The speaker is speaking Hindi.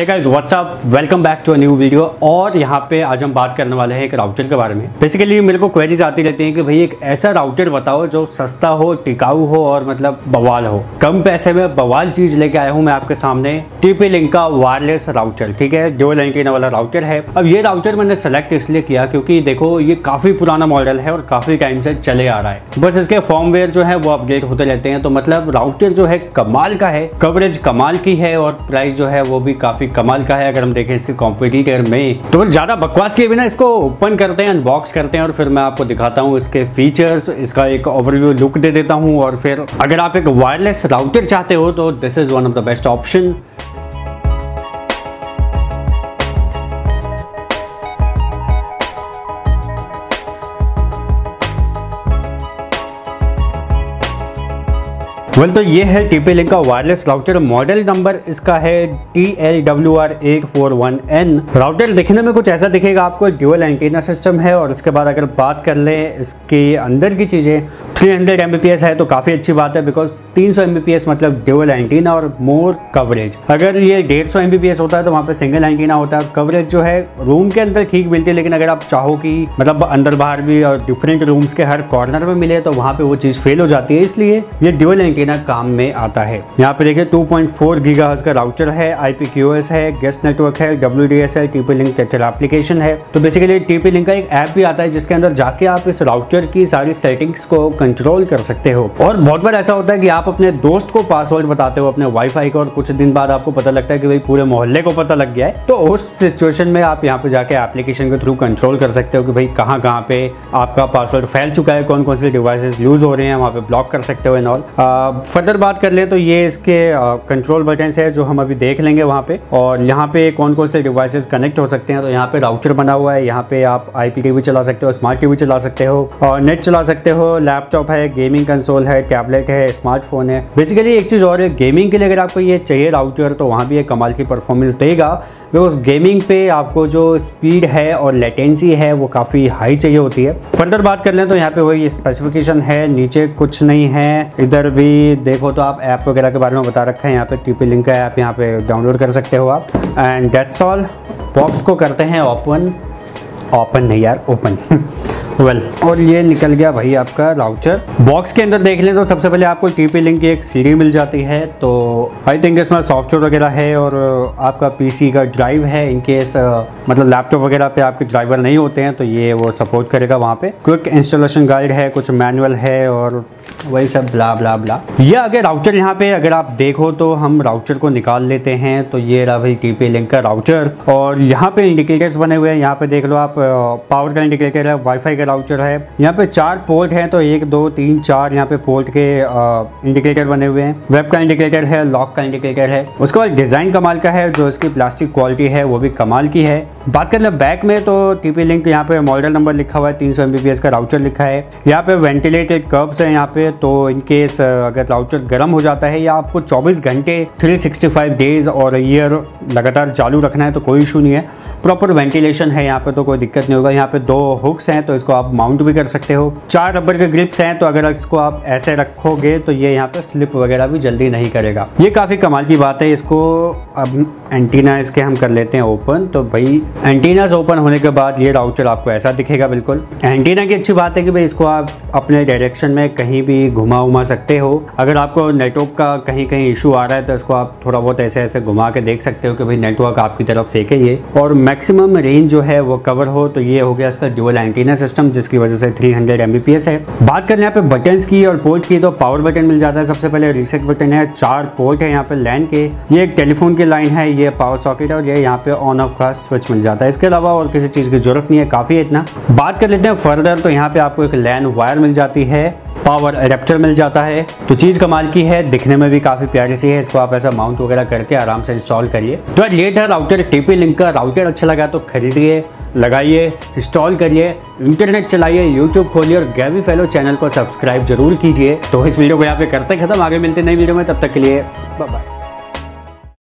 Hey guys what's up welcome back to a new video और यहाँ पे आज हम बात करने वाले हैं एक राउटर के बारे में। बेसिकली मेरे को क्वेरीज आती रहती हैं कि भाई, एक ऐसा राउटर बताओ जो सस्ता हो, टिकाऊ हो और मतलब बवाल हो। कम पैसे में बवाल चीज़ लेके आया हूँ मैं आपके सामने। टीपी लिंक का वायरलेस राउटर ठीक है? डुअल एंटीना वाला राउटर है। अब ये राउटर मैंने सेलेक्ट इसलिए किया क्योंकि देखो, ये काफ़ी पुराना मॉडल है और काफ़ी टाइम से चले आ रहा है। बस इसके फॉर्मवेयर जो है वो अपडेट होते रहते हैं। तो मतलब राउटर जो है कमाल का है कवरेज कमाल की है और प्राइस जो है वो भी काफ़ी कमाल का है, अगर हम देखें इसके कॉम्पिटिटर में। तो फिर ज़्यादा बकवास किए बिना इसको ओपन करते हैं अनबॉक्स करते हैं, और फिर मैं आपको दिखाता हूँ इसके फीचर्स इसका एक ओवरव्यू लुक दे देता हूँ, और फिर अगर आप एक वायरलेस राउटर चाहते हो तो this is one of the best option well तो ये है टीपी लिंक का वायरलेस राउटर मॉडल नंबर इसका है T L W R eight four one N router दिखने में कुछ ऐसा दिखेगा, आपको ड्यूअल एंटीना सिस्टम है और इसके बाद अगर बात कर लें इसके अंदर की चीज़ें 300 हंड्रेड है तो काफ़ी अच्छी बात है बिकॉज़ 300 सौ मतलब ड्यूअल एंटीना और मोर कवरेज अगर ये डेढ़ सौ होता है तो वहाँ पे सिंगल एंटीना होता है। कवरेज जो है रूम के अंदर ठीक मिलती है, लेकिन अगर आप चाहो कि मतलब अंदर बाहर भी और डिफरेंट रूम्स के हर कॉर्नर में मिले तो वहाँ पे वो चीज़ फेल हो जाती है। इसलिए ये ड्यूअल एंटीना काम में आता है। यहाँ पे देखिए 2.4 पॉइंट का राउटर है आईपीक्यूएस है गेस्ट नेटवर्क है डब्ल्यू डी एस है टीपी लिंक टेक्टर एप्लीकेशन है। तो बेसिकली टीपी लिंक का एक ऐप भी आता है, जिसके अंदर जाके आप इस राउटर की सारी सेटिंग्स को कंट्रोल कर सकते हो। और बहुत बार ऐसा होता है कि आप अपने दोस्त को पासवर्ड बताते हो अपने वाईफाई को और कुछ दिन बाद आपको पता लगता है कि भाई पूरे मोहल्ले को पता लग गया है तो उस सिचुएशन में आप यहाँ पे जाके एप्लीकेशन के थ्रू कंट्रोल कर सकते हो कि भाई कहाँ कहाँ पे आपका पासवर्ड फैल चुका है कौन कौन से डिवाइसेस यूज़ हो रहे हैं, वहाँ पे ब्लॉक कर सकते हो एंड ऑल फर्दर बात कर ले तो ये इसके कंट्रोल बटन है जो हम अभी देख लेंगे वहाँ पे और यहाँ पे कौन कौन से डिवाइसेस कनेक्ट हो सकते हैं तो यहाँ पे राउटर बना हुआ है, यहाँ पे आप आई टीवी चला सकते हो स्मार्ट टीवी चला सकते हो और नेट चला सकते हो लैपटॉप है गेमिंग कंसोल है टैबलेट है स्मार्टफ़ोन है। बेसिकली एक चीज़ और है गेमिंग के लिए अगर आपको ये चाहिए राउटर तो वहाँ भी एक कमाल की परफॉर्मेंस देगा। बिकॉज़ गेमिंग पे आपको जो स्पीड है और लेटेंसी है, वो काफ़ी हाई चाहिए होती है। फर्दर बात कर लें तो यहाँ पे वही स्पेसिफिकेशन है, नीचे कुछ नहीं है। इधर भी देखो तो आप ऐप वगैरह के बारे में बता रखा है, यहाँ पे टीपी लिंक का ऐप यहाँ पे डाउनलोड कर सकते हो आप। एंड डेट्स ऑल बॉक्स को करते हैं ओपन ओपन नहीं यार ओपन। वेल well, और ये निकल गया भाई आपका राउचर बॉक्स के अंदर देख लें तो सबसे पहले आपको टीपी लिंक की एक सीडी मिल जाती है तो आई थिंक इसमें सॉफ्टवेयर वगैरह है और आपका पीसी का ड्राइव है इनकेस मतलब लैपटॉप वगैरह पे आपके ड्राइवर नहीं होते हैं तो ये वो सपोर्ट करेगा वहाँ पे। क्विक इंस्टॉलेशन गाइड है कुछ मैनुअल है और वही सब ब्ला ब्ला ब्ला ये अगर राउटर यहाँ पे अगर आप देखो तो हम राउटर को निकाल लेते हैं तो ये रहा भाई टीपी लिंक का राउटर और यहाँ पे इंडिकेटर्स बने हुए हैं यहाँ पे देख लो आप पावर का इंडिकेटर है वाईफाई का राउटर है। यहाँ पे चार पोर्ट हैं तो एक, दो, तीन, चार यहाँ पे पोर्ट के इंडिकेटर बने हुए हैं। वेब का इंडिकेटर है लॉक का इंडिकेटर है। उसके बाद डिज़ाइन कमाल का है, जो इसकी प्लास्टिक क्वालिटी है, वो भी कमाल की है। बात कर ले बैक में तो टीपी लिंक यहाँ पे मॉडल नंबर लिखा हुआ है, तीन सौ का राउटर लिखा है। यहाँ पे वेंटिलेटेड कर्ब्स है यहाँ पे तो इनकेस अगर राउटर गर्म हो जाता है या आपको 24 घंटे 365 डेज़ और ईयर लगातार चालू रखना है तो कोई इशू नहीं है। प्रॉपर वेंटिलेशन है यहाँ पे तो कोई दिक्कत नहीं होगा। यहाँ पे दो हुक्स हैं तो इसको आप माउंट भी कर सकते हो। चार रबर के ग्रिप्स हैं तो अगर इसको आप ऐसे रखोगे तो ये यहाँ पे स्लिप वगैरह भी जल्दी नहीं करेगा। ये काफ़ी कमाल की बात है, इसको अब एंटीना इसके हम कर लेते हैं ओपन तो भाई एंटीनाज ओपन होने के बाद ये राउटर आपको ऐसा दिखेगा बिल्कुल। एंटीना की अच्छी बात है कि भाई, इसको आप अपने डायरेक्शन में कहीं भी घुमा उमा सकते हो। अगर आपको नेटवर्क का कहीं कहीं इशू आ रहा है तो इसको आप थोड़ा बहुत ऐसे ऐसे घुमा के देख सकते हो कि भाई नेटवर्क आपकी तरफ़ फेंके ये। और मैक्सिमम रेंज जो है, वो कवर हो तो ये हो गया इसका ड्यूअल एंटीना सिस्टम जिसकी वजह से 300 हंड्रेड है। बात करें यहाँ पे बटन की और पोर्ट की तो पावर बटन मिल जाता है। सबसे पहले रिसेट बटन है, चार पोर्ट है यहाँ पे लैंड के। ये एक टेलीफोन की लाइन है, ये पावर सॉकेट है और ये यहाँ पे ऑन ऑफ़ का स्विच मिल जाता है। इसके अलावा और किसी चीज़ की ज़रूरत नहीं है, काफ़ी है इतना। बात कर लेते हैं फर्दर तो यहाँ पे आपको एक लैन वायर मिल जाती है। पावर एडेप्टर मिल जाता है। तो चीज़ कमाल की है, दिखने में भी काफ़ी प्यारी सी है। इसको आप ऐसा माउंट वगैरह करके आराम से इंस्टॉल करिए। तो ये था राउटर, टीपी लिंक का राउटर अच्छा लगा तो खरीदिए, लगाइए, इंस्टॉल करिए, इंटरनेट चलाइए यूट्यूब खोलिए और गैवी फेलो चैनल को सब्सक्राइब ज़रूर कीजिए। तो इस वीडियो को यहाँ पे करते खत्म, आगे मिलते नई वीडियो में, तब तक के लिए बाय